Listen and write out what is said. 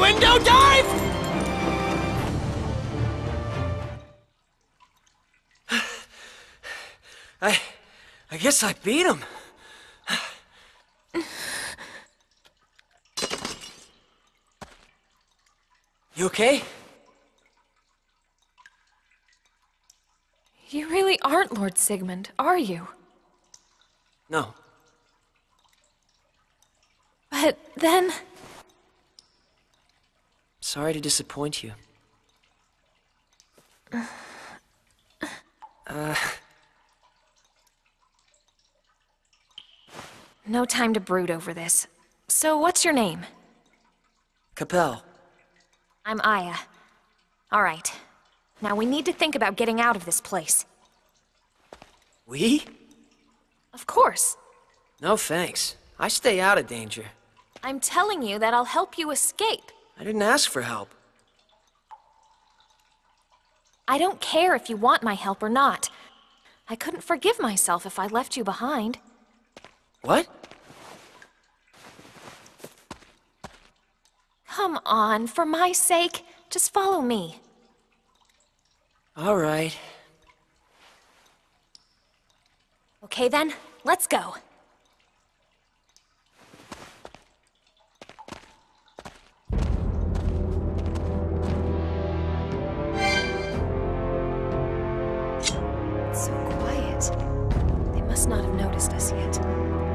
Window dive? I... I guess I beat him. You okay? You really aren't Lord Sigmund, are you? No. But then... Sorry to disappoint you. Uh. No time to brood over this. So, what's your name? Capell. I'm Aya. Alright. Now we need to think about getting out of this place. We? Of course. No thanks. I stay out of danger. I'm telling you that I'll help you escape. I didn't ask for help. I don't care if you want my help or not. I couldn't forgive myself if I left you behind. What? Come on, for my sake, just follow me. All right. Okay then, let's go. So quiet. They must not have noticed us yet.